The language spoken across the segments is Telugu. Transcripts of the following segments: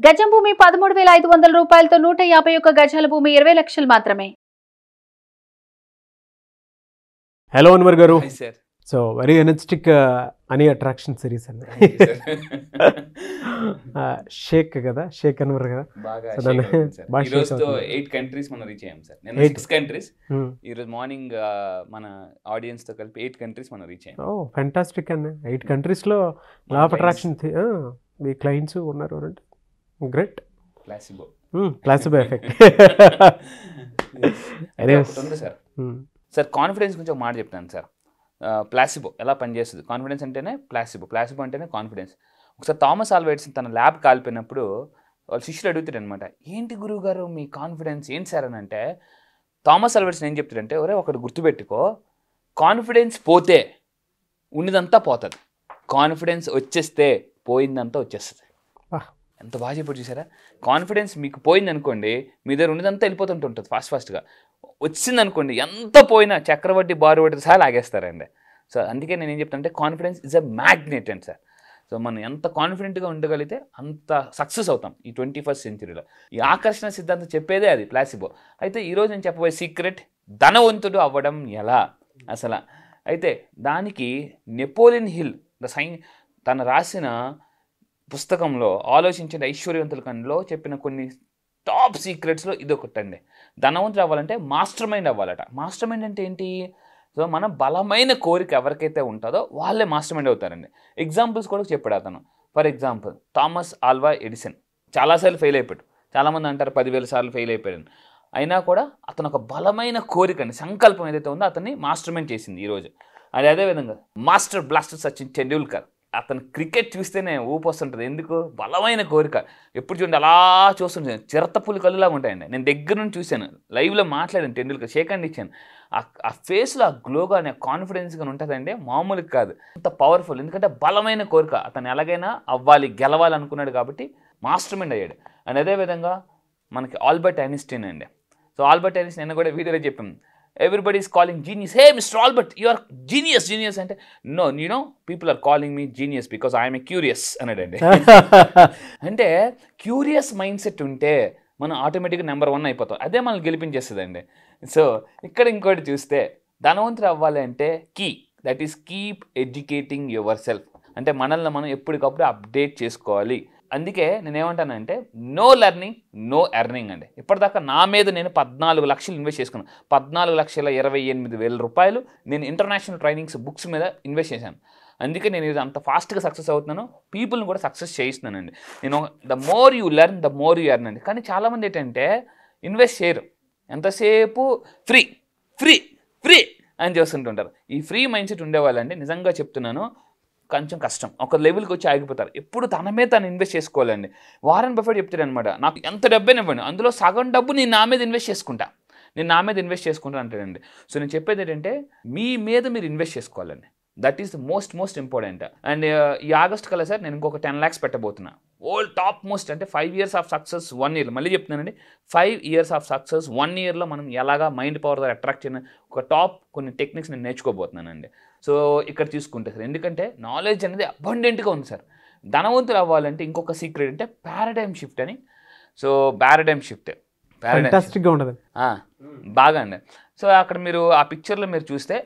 గజం భూమి పదమూడు వేల ఐదు వందల రూపాయలతో నూట యాభై ఒక్క గజాల భూమి ఇరవై లక్షలు మాత్రమే. Hello Anwar garu so very energetic అని అట్రాక్షన్ సిరీస్ అండి. షేక్ కదా షేక్ అన్వర్ కదా. ఎయిట్ కంట్రీస్ మనం రీచ్ అయ్యాం సార్ నేను. సిక్స్ కంట్రీస్ ఈ రోజు మార్నింగ్ మన ఆడియన్స్తో కలిపి ఎయిట్ కంట్రీస్ మనం రీచ్ అయ్యాం. ఓ ఫెంటాస్టిక్ అండి. ఎయిట్ కంట్రీస్లో లా ఆఫ్ అట్రాక్షన్ మీ క్లయింట్స్ ఉన్నారు అంటే great placebo placebo effect Anyways. ఉంది సార్. సార్ కాన్ఫిడెన్స్ గురించి ఒక మాట చెప్తాను సార్. ప్లాసిబో ఎలా పనిచేస్తుంది? కాన్ఫిడెన్స్ అంటేనే ప్లాసిబో ప్లాసిబో అంటేనే కాన్ఫిడెన్స్ ఒకసారి థామస్ ఆల్వైడ్స్ తన ల్యాబ్ కాలిపోయినప్పుడు వాళ్ళ శిష్యులు అడుగుతారు అనమాట ఏంటి గురువు గారు మీ కాన్ఫిడెన్స్ ఏంటి సార్? అని అంటే థామస్ ఆల్వైడ్స్ ఏం చెప్తాడంటే ఒరే ఒకటి గుర్తుపెట్టుకో. కాన్ఫిడెన్స్ పోతే ఉన్నదంతా పోతుంది. కాన్ఫిడెన్స్ వచ్చేస్తే పోయిందంతా వచ్చేస్తుంది. ఎంత బాగా చెప్పారు చూసారా? కాన్ఫిడెన్స్ మీకు పోయింది అనుకోండి మీ దగ్గర ఉన్నదంతా వెళ్ళిపోతుంటుంటుంది ఫాస్ట్ ఫాస్ట్గా వచ్చింది అనుకోండి ఎంత పోయినా చక్రవడ్డీ బారు పడితే సహా లాగేస్తారండి. సో అందుకే నేను ఏం చెప్తానంటే కాన్ఫిడెన్స్ ఇస్ అ మ్యాగ్నెట్ అండి సార్. సో మనం ఎంత కాన్ఫిడెంట్గా ఉండగలిగితే అంత సక్సెస్ అవుతాం ఈ ట్వంటీ ఫస్ట్ సెంచురీలో ఈ ఆకర్షణ సిద్ధాంతం చెప్పేదే అది ప్లాసిబో అయితే ఈరోజు నేను చెప్పబోయే సీక్రెట్ ధనవంతుడు అవ్వడం ఎలా? అసలు. అయితే దానికి నెపోలియన్ హిల్ ద సైన్ తను రాసిన పుస్తకంలో ఆలోచించిన ఐశ్వర్యవంతుల కన్నా చెప్పిన కొన్ని టాప్ సీక్రెట్స్లో ఇదొకటి అండి ధనవంతుడు అవ్వాలంటే మాస్టర్ మైండ్ అవ్వాలట. మాస్టర్ మైండ్ అంటే ఏంటి? సో మన బలమైన కోరిక ఎవరికైతే ఉంటుందో వాళ్ళే మాస్టర్ మైండ్ అవుతారండి. ఎగ్జాంపుల్స్ కూడా చెప్పాడు అతను. For example Thomas Alva Edison. చాలాసార్లు ఫెయిల్ అయిపోయాడు. చాలామంది అంటారు పదివేల సార్లు ఫెయిల్ అయిపోయాడు అయినా కూడా అతను ఒక బలమైన కోరికని సంకల్పం ఏదైతే ఉందో అతన్ని మాస్టర్ మైండ్ చేసింది ఈరోజు. అది అదేవిధంగా మాస్టర్ బ్లాస్టర్ సచిన్ టెండూల్కర్. అతను క్రికెట్ చూస్తేనే ఊపు వస్తుంటుంది ఎందుకు? బలమైన కోరిక. ఎప్పుడు చూడండి అలా చూస్తుంటాను చిరతపులు కళ్ళులాగా ఉంటాయండి. నేను దగ్గర నుంచి చూశాను. లైవ్లో మాట్లాడాను టెండూల్కర్ షేక్ అండ్ ఇచ్చాను. ఆ- ఫేస్లో ఆ గ్లోగా అనే కాన్ఫిడెన్స్గా ఉంటుందండి. మామూలుగా కాదు. అంత పవర్ఫుల్. ఎందుకంటే బలమైన కోరిక. అతను ఎలాగైనా అవ్వాలి గెలవాలి అనుకున్నాడు కాబట్టి మాస్టర్ మైండ్ అయ్యాడు. అండ్ అదేవిధంగా మనకి ఆల్బర్ట్ ఐన్స్టీన్ అండి. సో ఆల్బర్ట్ ఐన్స్టీన్ నేను కూడా వీడియోలో చెప్పాం everybody is calling genius hey mister Albert you are genius genius అంటే no you know people are calling me genius because I'm a curious అన్నాడండి. అంటే క్యూరియస్ మైండ్ సెట్ ఉంటే మనం ఆటోమేటిక్గా నెంబర్ వన్ అయిపోతాం. అదే మనల్ని గెలిపించేస్తుందండి. సో ఇక్కడ ఇంకోటి చూస్తే ధనవంతుడు అవ్వాలి అంటే key that is keep educating yourself అంటే మనల్ని మనం ఎప్పటికప్పుడు అప్డేట్ చేసుకోవాలి. అందుకే నేను ఏమంటానంటే నో లెర్నింగ్ నో ఎర్నింగ్ అండి. ఇప్పటిదాకా నా మీద నేను పద్నాలుగు లక్షలు ఇన్వెస్ట్ చేసుకున్నాను పద్నాలుగు లక్షల ఇరవై ఎనిమిది వేల రూపాయలు నేను ఇంటర్నేషనల్ ట్రైనింగ్స్ బుక్స్ మీద ఇన్వెస్ట్ చేశాను. అందుకే నేను ఇది అంత ఫాస్ట్గా సక్సెస్ అవుతున్నాను. పీపుల్ని కూడా సక్సెస్ చేయిస్తున్నానండి. నేను the more you learn the more you earn అండి. కానీ చాలామంది ఏంటంటే ఇన్వెస్ట్ చేయరు. ఎంతసేపు? ఫ్రీ ఫ్రీ ఫ్రీ అని చేస్తుంటుంటారు. ఈ ఫ్రీ మైండ్ సెట్ ఉండేవాళ్ళండి. నిజంగా చెప్తున్నాను. కొంచెం కష్టం. ఒక లెవెల్కి వచ్చి ఆగిపోతారు. ఎప్పుడు తన మీద తను ఇన్వెస్ట్ చేసుకోవాలండి. వారన్ బఫెట్ చెప్తాడు అనమాట నాకు ఎంత డబ్బే ఇవ్వండి అందులో సగం డబ్బు నేను నా మీద ఇన్వెస్ట్ చేసుకుంటా. నేను నా మీద ఇన్వెస్ట్ చేసుకుంటాను అంటాడండి. సో నేను చెప్పేది ఏంటంటే మీ మీద మీరు ఇన్వెస్ట్ చేసుకోవాలండి. That is the most most important and ఈ ఆగస్ట్ కల్లా సార్ నేను ఇంకొక టెన్ ల్యాక్స్ పెట్టబోతున్నా. ఓల్ టాప్ మోస్ట్ అంటే five years of success one year మళ్ళీ చెప్తున్నానండి five years of success one ఇయర్లో మనం ఎలాగా మైండ్ పవర్ ద్వారా అట్రాక్ట్ చేయని ఒక టాప్ కొన్ని టెక్నిక్స్ నేను నేర్చుకోబోతున్నానండి. సో ఇక్కడ చూసుకుంటే సార్ ఎందుకంటే నాలెడ్జ్ అనేది అబండెంట్గా ఉంది సార్. ధనవంతులు అవ్వాలంటే ఇంకొక సీక్రెట్ అంటే పారాడైమ్ షిఫ్ట్ అని. సో పారాడైమ్ షిఫ్ట్ పారాడైమ్ ఆ, బాగా అండి. సో అక్కడ మీరు ఆ పిక్చర్లో మీరు చూస్తే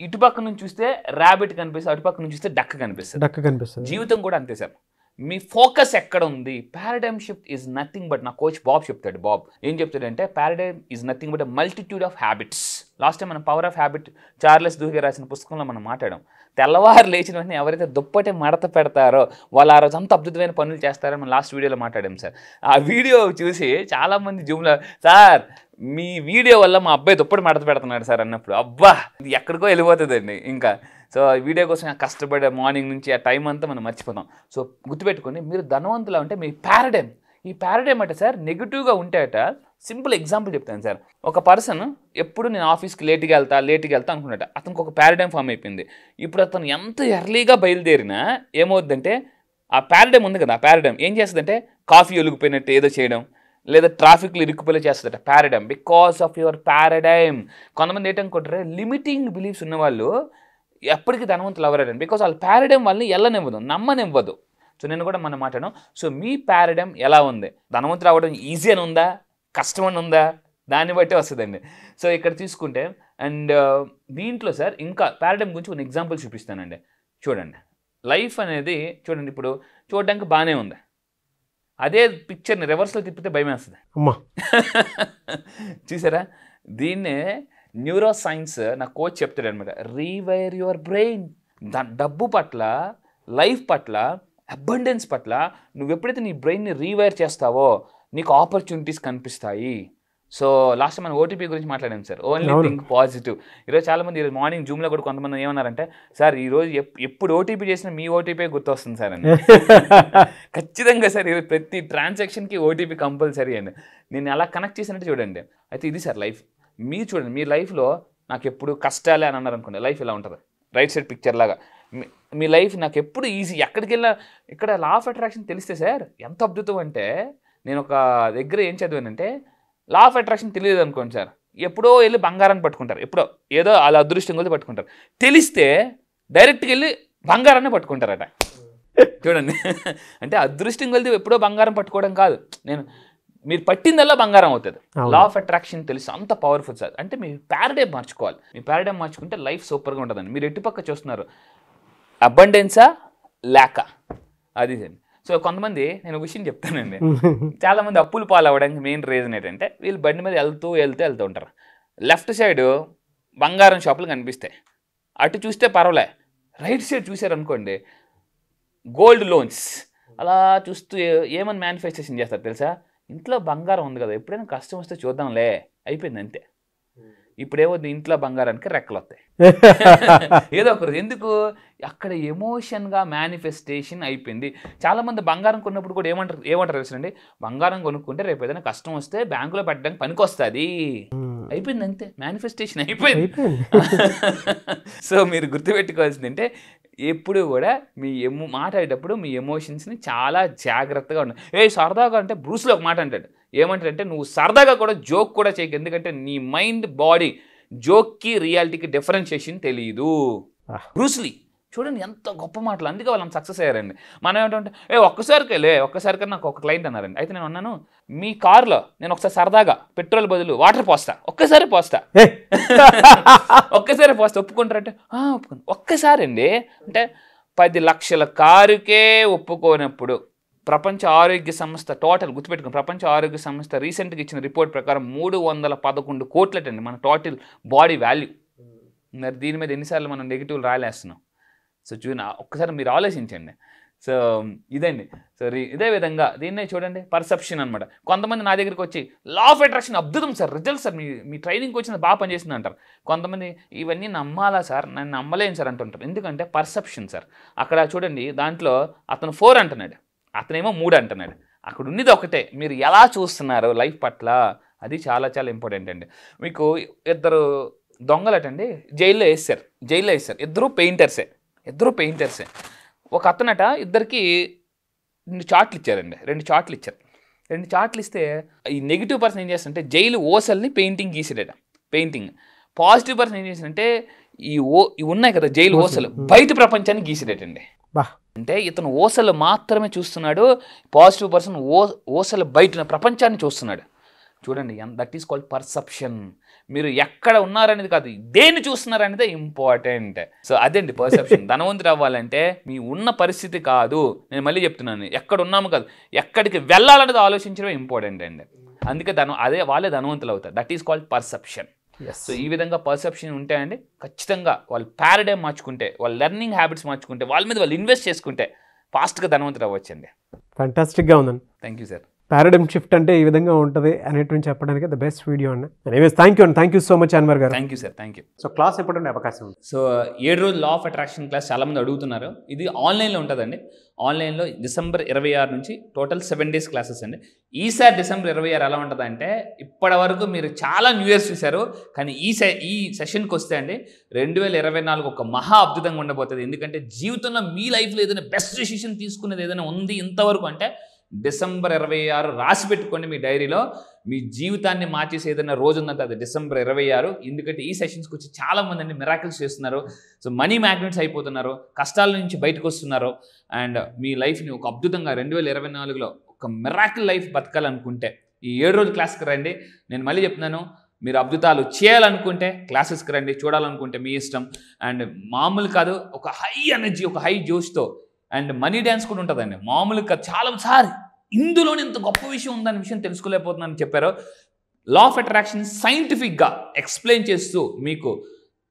ఇటుపక్క నుంచి చూస్తే ర్యాబిట్ కనిపిస్తుంది అటుపక్క నుంచి చూస్తే డక్ కనిపిస్తుంది. డక్క కనిపిస్తుంది. జీవితం కూడా అంతే సార్. మీ ఫోకస్ ఎక్కడ ఉంది paradigm shift is nothing but నా కోచ్ బాబ్ చెప్తాడు బాబ్. ఏం చెప్తాడంటే paradigm is nothing but multitude of habits last time మనం పవర్ ఆఫ్ హ్యాబిట్ చార్లెస్ దూహిగా రాసిన పుస్తకంలో మనం మాట్లాడాం. తెల్లవారు లేచిన వెంటనే ఎవరైతే దుప్పటి మడత పెడతారో వాళ్ళు ఆ రోజు అంత అద్భుతమైన పనులు చేస్తారని మనం లాస్ట్ వీడియోలో మాట్లాడాం సార్ ఆ వీడియో చూసి చాలామంది జూమ్లో సార్ మీ వీడియో వల్ల మా అబ్బాయి దుప్పటి మడత పెడుతున్నాడు సార్ అన్నప్పుడు అబ్బా ఇది ఎక్కడికో వెళ్ళిపోతుందండి ఇంకా. సో ఈ వీడియో కోసం కష్టపడే మార్నింగ్ నుంచి ఆ టైం అంతా మనం మర్చిపోతాం సో గుర్తుపెట్టుకొని మీరు ధనవంతులు అంటే మీ పారడైమ్ ఈ పారడైమ్ అంటే సార్ నెగిటివ్గా ఉంటే అట సింపుల్ ఎగ్జాంపుల్ చెప్తాను సార్. ఒక పర్సన్ ఎప్పుడు నేను ఆఫీస్కి లేట్గా వెళ్తా లేట్గా వెళ్తా అనుకున్నట్ట. అతనికి ఒక పారడైమ్ ఫామ్ అయిపోయింది. ఇప్పుడు అతను ఎంత ఎర్లీగా బయలుదేరినా ఏమవుద్దంటే ఆ పారడైమ్ ఉంది కదా ఆ పారడైమ్ ఏం చేస్తుందంటే కాఫీ ఒలిగిపోయినట్టు ఏదో చేయడం లేదా ట్రాఫిక్లో ఇరుక్కుపోలే చేస్తుందట paradigm because of your paradigm కొంతమంది ఏంటనుకుంటారు లిమిటింగ్ బిలీఫ్స్ ఉన్నవాళ్ళు ఎప్పటికీ ధనవంతులు అవ్వరండి బికాస్ వాళ్ళ పారడైమ్ వాళ్ళని వెళ్ళనివ్వదు నమ్మనివ్వదు. సో నేను కూడా మనం మాట్లాడాను. సో మీ పారడమ్ ఎలా ఉంది? ధనవంతుడు అవ్వడం ఈజీ అని ఉందా? కష్టం అని ఉందా? దాన్ని బట్టి వస్తుందండి. సో ఇక్కడ తీసుకుంటే అండ్ దీంట్లో సార్ ఇంకా పారడమ్ గురించి కొన్ని ఎగ్జాంపుల్స్ చూపిస్తానండి. చూడండి. లైఫ్ అనేది చూడండి ఇప్పుడు చూడడానికి బాగానే ఉంది. అదే పిక్చర్ని రివర్స్లో తిప్పితే భయం వేస్తుంది అమ్మా. చూసారా? దీన్నే న్యూరో సైన్స్ నా కోచ్ చెప్తాడు అనమాట రీవైర్ యువర్ బ్రెయిన్ డబ్బు పట్ల లైఫ్ పట్ల అబండెన్స్ పట్ల నువ్వు ఎప్పుడైతే నీ బ్రెయిన్ని రీవైర్ చేస్తావో నీకు ఆపర్చునిటీస్ కనిపిస్తాయి. సో లాస్ట్ మనం ఓటీపీ గురించి మాట్లాడాం సార్. ఓన్లీ. థింక్ పాజిటివ్ ఈరోజు చాలా మంది ఈరోజు మార్నింగ్ జూమ్లో కూడా కొంతమంది ఏమన్నారంటే సార్ ఈరోజు ఎప్- ఎప్పుడు ఓటీపీ చేసినా మీ ఓటీపీ గుర్తొస్తుంది సార్ అని. ఖచ్చితంగా సార్ ఇది ప్రతి ట్రాన్సాక్షన్కి ఓటీపీ కంపల్సరీ అండి నేను అలా కనెక్ట్ చేసినట్టు చూడండి. అయితే ఇది సార్ లైఫ్ మీరు చూడండి మీ లైఫ్లో నాకు ఎప్పుడు కష్టాలే అని అన్నారు అనుకోండి లైఫ్ ఇలా ఉంటుంది? రైట్ సైడ్ పిక్చర్ లాగా. మీ- మీ లైఫ్ నాకు ఎప్పుడు ఈజీ ఎక్కడికి వెళ్ళినా ఇక్కడ లా ఆఫ్ అట్రాక్షన్ తెలిస్తే సార్ ఎంత అద్భుతం అంటే నేను ఒక దగ్గర ఏం చదివానంటే లా ఆఫ్ అట్రాక్షన్ తెలియదు అనుకోండి సార్. ఎప్పుడో వెళ్ళి బంగారాన్ని పట్టుకుంటారు ఎప్పుడో ఏదో అలా అదృష్టం కొద్ది పట్టుకుంటారు. తెలిస్తే డైరెక్ట్గా వెళ్ళి బంగారాన్ని పట్టుకుంటారట. చూడండి. అంటే అదృష్టం కొలిది ఎప్పుడో బంగారం పట్టుకోవడం కాదు. నేను మీరు పట్టిందల్లా బంగారం అవుతుంది. లా ఆఫ్ అట్రాక్షన్ తెలుసు? అంత పవర్ఫుల్ సార్. అంటే మీ పారడైమ్ మార్చుకోవాలి. మీ పారడైమ్ మార్చుకుంటే లైఫ్ సూపర్గా ఉంటుందండి. మీరు ఎటుపక్క చూస్తున్నారు? అబండెన్సా లేక అది సో కొంతమంది నేను ఒక విషయం చెప్తానండి. చాలా మంది అప్పులు పాలవ్వడానికి మెయిన్ రీజన్ ఏంటంటే వీళ్ళు బండి మీద వెళ్తూ వెళ్తూ వెళ్తూ ఉంటారు. లెఫ్ట్ సైడ్ బంగారం షాపులు కనిపిస్తాయి. అటు చూస్తే పర్వాలే. రైట్ సైడ్ చూసారనుకోండి గోల్డ్ లోన్స్ అలా చూస్తూ ఏమని మేనిఫెస్టేషన్ చేస్తారు తెలుసా? ఇంట్లో బంగారం ఉంది కదా ఎప్పుడైనా కష్టం వస్తే చూద్దాంలే అయిపోయింది అంతే. ఇప్పుడేమో ఇంట్లో బంగారానికి రెక్కలు వస్తాయి ఏదో ఒకరు ఎందుకు? అక్కడ ఎమోషన్గా మేనిఫెస్టేషన్ అయిపోయింది. చాలా మంది బంగారం కొన్నప్పుడు కూడా ఏమంటారు ఏమంటారు తెలుసండి బంగారం కొనుక్కుంటే రేపు ఏదైనా కష్టం వస్తే బ్యాంకులో పెట్టడానికి పనికొస్తుంది. అయిపోయింది అంతే మేనిఫెస్టేషన్ అయిపోయింది. అయిపోయింది. సో మీరు గుర్తుపెట్టుకోవాల్సింది అంటే ఎప్పుడు కూడా మీ ఎమో మాట్లాడేటప్పుడు మీ ఎమోషన్స్ని చాలా జాగ్రత్తగా ఉండాలి ఏ సరదాగా అంటే బ్రూస్లో ఒక మాట అంటాడు. ఏమంటాడంటే నువ్వు సరదాగా కూడా జోక్ కూడా చేయకు. ఎందుకంటే నీ మైండ్ బాడీ జోక్కి రియాలిటీకి డిఫరెన్షియేషన్ తెలియదు. బ్రూస్లీ. చూడండి ఎంత గొప్ప మాటలు. అందుకే వాళ్ళని సక్సెస్ అయ్యారండి. మనం ఏంటంటే ఏ ఒక్కసారికి లే ఒక్కసారిగా నాకు ఒక క్లయింట్ అన్నారండి. అయితే నేను అన్నాను మీ కార్లో నేను ఒకసారి సరదాగా పెట్రోల్ బదులు వాటర్ పోస్తా. ఒక్కసారి పోస్తా. ఒక్కసారి పోస్తే. ఒప్పుకుంటారంటే "ఆ, ఒప్పుకుంటా ఒక్కసారి అండి అంటే పది లక్షల కారుకే ఒప్పుకోనప్పుడు ప్రపంచ ఆరోగ్య సంస్థ టోటల్ గుర్తుపెట్టుకుని ప్రపంచ ఆరోగ్య సంస్థ రీసెంట్గా ఇచ్చిన రిపోర్ట్ ప్రకారం మూడు వందల పదకొండు కోట్లటండి మన టోటల్ బాడీ వాల్యూ. మరి దీని మీద ఎన్నిసార్లు మనం నెగిటివ్ రాలేస్తున్నాం. సో చూ ఒక్కసారి మీరు ఆలోచించండి. సో ఇదండి. సో ఇదే విధంగా దీన్నే చూడండి పర్సెప్షన్ అనమాట కొంతమంది నా దగ్గరికి వచ్చి లా ఆఫ్ అట్రాక్షన్ అద్భుతం సార్ రిజల్ట్ సార్ మీ మీ ట్రైనింగ్కి వచ్చిన బాగా పనిచేసింది అంటారు. కొంతమంది ఇవన్నీ నమ్మాలా సార్? నన్ను నమ్మలేను సార్ అంటుంటారు. ఎందుకంటే పర్సెప్షన్ సార్. అక్కడ చూడండి దాంట్లో అతను ఫోర్ అంటున్నాడు. అతనేమో మూడు అంటున్నాడు. అక్కడ ఉన్నది ఒకటే. మీరు ఎలా చూస్తున్నారు లైఫ్ పట్ల? అది చాలా చాలా ఇంపార్టెంట్ అండి. మీకు ఇద్దరు దొంగలటండి జైల్లో వేస్తారు జైల్లో వేస్తారు ఇద్దరు పెయింటర్సే ఇద్దరు పెయింటర్సే. ఒక అతనట ఇద్దరికి రెండు చాట్లు ఇచ్చారండి. రెండు చాట్లు ఇచ్చారు. రెండు చాట్లు ఇస్తే ఈ నెగిటివ్ పర్సన్ ఏం చేస్తారంటే జైలు ఓసల్ని పెయింటింగ్ గీసాడట. పెయింటింగ్. పాజిటివ్ పర్సన్ ఏం చేశాడంటే ఈ ఓ ఇవి ఉన్నాయి కదా జైలు ఓసలు. బయట ప్రపంచాన్ని గీసాడటండి. అంటే ఇతను ఓసలు మాత్రమే చూస్తున్నాడు పాజిటివ్ పర్సన్ ఓ ఓసలు బయట ప్రపంచాన్ని చూస్తున్నాడు. చూడండి దట్ ఈస్ కాల్డ్ పర్సెప్షన్ మీరు ఎక్కడ ఉన్నారనేది కాదు దేన్ని చూస్తున్నారనేదే ఇంపార్టెంట్ సో అదండి పర్సెప్షన్ ధనవంతుడు అవ్వాలంటే మీ ఉన్న పరిస్థితి కాదు. నేను మళ్ళీ చెప్తున్నాను ఎక్కడ ఉన్నాము కాదు ఎక్కడికి వెళ్ళాలనేది ఆలోచించడం ఇంపార్టెంట్ అండి. అందుకే ధనం అదే వాళ్ళే ధనవంతులు అవుతారు. That is called perception so ఈ విధంగా పర్సెప్షన్ ఉంటాయండి. ఖచ్చితంగా వాళ్ళు పారడైమ్ మార్చుకుంటే వాళ్ళ లెర్నింగ్ హ్యాబిట్స్ మార్చుకుంటే వాళ్ళ మీద వాళ్ళు ఇన్వెస్ట్ చేసుకుంటే ఫాస్ట్గా ధనవంతులు అవ్వచ్చండి. ఫ్యాంటాస్టిక్గా ఉందండి. Thank you sir paradigm shift అంటే ఈ విధంగా ఉంటుంది అనేటువంటి చెప్పడానికి ద బెస్ట్ వీడియో అండి ఎనీవేస్ థ్యాంక్ యూ అండి thank you so much Anwar garu. Thank you sir thank you so class ఎప్పుడు ఉండే అవకాశం ఉంది. సో ఏడు రోజులు లా ఆఫ్ అట్రాక్షన్ క్లాస్ చాలామంది అడుగుతున్నారు. ఇది ఆన్లైన్లో ఉంటుందండి. ఆన్లైన్లో డిసెంబర్ ఇరవై ఆరు నుంచి టోటల్ సెవెన్ డేస్ క్లాసెస్ అండి. ఈసారి డిసెంబర్ ఇరవై ఆరు ఎలా ఉంటుందంటే ఇప్పటి వరకు మీరు చాలా న్యూ ఇయర్స్ చూశారు. కానీ ఈ సె ఈ సెషన్కి వస్తే అండి రెండు వేల ఇరవై నాలుగు ఒక మహా అద్భుతంగా ఉండబోతుంది. ఎందుకంటే జీవితంలో మీ లైఫ్లో ఏదైనా బెస్ట్ డెసిషన్ తీసుకునేది ఏదైనా ఉంది ఇంతవరకు అంటే డిసెంబర్ ఇరవై ఆరు రాసి పెట్టుకోండి మీ డైరీలో. మీ జీవితాన్ని మార్చేసి ఏదైనా రోజు ఉందంటే అది డిసెంబర్ ఇరవై ఆరు. ఎందుకంటే ఈ సెషన్స్కి వచ్చి చాలామంది అండి మిరాకిల్స్ చేస్తున్నారు. సో మనీ మ్యాగ్నెట్స్ అయిపోతున్నారు. కష్టాల నుంచి బయటకు వస్తున్నారు. అండ్ మీ లైఫ్ని ఒక అద్భుతంగా రెండు వేల ఇరవై నాలుగులో ఒక మిరాకిల్ లైఫ్ బతకాలనుకుంటే ఈ ఏడు రోజుల క్లాస్కి రండి. నేను మళ్ళీ చెప్తున్నాను మీరు అద్భుతాలు చేయాలనుకుంటే క్లాసెస్కి రండి చూడాలనుకుంటే మీ ఇష్టం. అండ్ మామూలు కాదు ఒక హై ఎనర్జీ ఒక హై జోష్తో అండ్ మనీ డ్యాన్స్ కూడా ఉంటుందండి. మామూలుగా చాలా సార్ ఇందులోనే ఇంత గొప్ప విషయం ఉందనే విషయం తెలుసుకోలేకపోతున్నానని చెప్పారు. లా ఆఫ్ అట్రాక్షన్ సైంటిఫిక్గా ఎక్స్ప్లెయిన్ చేస్తూ మీకు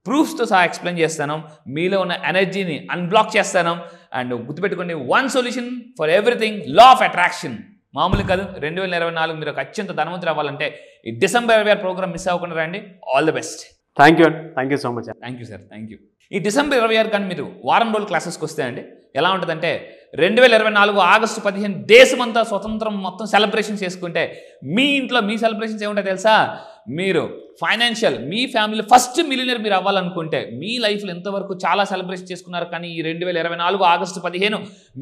ప్రూఫ్స్తో సహా ఎక్స్ప్లెయిన్ చేస్తాను. మీలో ఉన్న ఎనర్జీని అన్బ్లాక్ చేస్తాను. అండ్ గుర్తుపెట్టుకోండి one solution for everything law of attraction మామూలు కాదు రెండు వేల ఇరవై నాలుగు మీరు ఒక అత్యంత ధనవంతులు అవ్వాలంటే ఈ డిసెంబర్ ఇరవై ఆరు ప్రోగ్రామ్ మిస్ అవ్వకుండా రండి. All the best thank you thank you so much thank you sir thank you ఈ డిసెంబర్ ఇరవై ఆరు కానీ మీరు వారం రోజులు క్లాసెస్కి వస్తే అండి ఎలా ఉంటుందంటే రెండు వేల ఇరవై నాలుగు ఆగస్టు పదిహేను దేశమంతా స్వతంత్రం మొత్తం సెలబ్రేషన్ చేసుకుంటే మీ ఇంట్లో మీ సెలబ్రేషన్స్ ఏముంటాయి తెలుసా? మీరు ఫైనాన్షియల్ మీ ఫ్యామిలీ ఫస్ట్ మిలినర్ మీరు అవ్వాలనుకుంటే మీ లైఫ్లో ఎంతవరకు చాలా సెలబ్రేషన్ చేసుకున్నారు కానీ ఈ రెండు వేల ఇరవై నాలుగు ఆగస్టు పదిహేను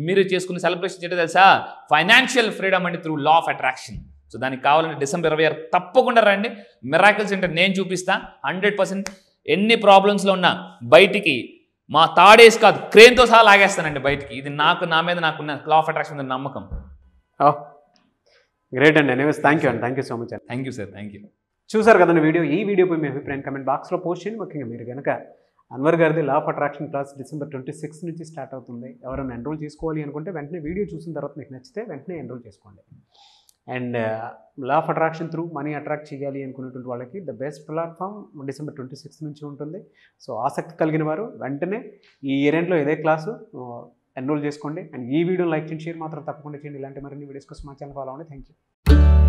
మీరు చేసుకున్న సెలబ్రేషన్ ఏంటో తెలుసా? ఫైనాన్షియల్ ఫ్రీడమ్ అండి through law of attraction so దానికి కావాలంటే డిసెంబర్ ఇరవై ఆరు తప్పకుండా రండి. మిరాకిల్స్ అంటే నేను చూపిస్తా. హండ్రెడ్ పర్సెంట్ ఎన్ని ప్రాబ్లమ్స్లో ఉన్నా బయటికి మా తాడేసి కాదు క్రేన్తో సహా లాగేస్తానండి బయటికి. ఇది నాకు నా మీద నాకున్న లా ఆఫ్ అట్రాక్షన్ మీద నమ్మకం. గ్రేట్ అండి. ఎనీవేస్ థ్యాంక్ యూ అండి. థ్యాంక్ యూ సో మచ్ అండి. Thank you sir thank you చూసారు కదండి వీడియో? ఈ వీడియోపై మీ అభిప్రాయం కమెంట్ బాక్స్లో పోస్ట్ చేయండి. ముఖ్యంగా మీరు కనుక అన్వర్ గారిది law of attraction class December twenty six నుంచి స్టార్ట్ అవుతుంది. ఎవరైనా ఎన్రోల్ చేసుకోవాలి అనుకుంటే వెంటనే వీడియో చూసిన తర్వాత మీకు నచ్చితే వెంటనే ఎన్రోల్ చేసుకోండి. And law of attraction through money attract చేయాలి అనుకునేటువంటి వాళ్ళకి the best platform December twenty six నుంచి ఉంటుంది. సో ఆసక్తి కలిగిన వారు వెంటనే ఈ ఇయరెంట్లో ఇదే క్లాసు ఎన్రోల్ చేసుకోండి. అండ్ ఈ వీడియో లైక్ చేయండి షేర్ మాత్రం తప్పకుండా చేయండి. ఇలాంటి మరిన్ని వీడియోస్ కోసం మా ఛానల్ ఫాలో అవ్వండి. Thank you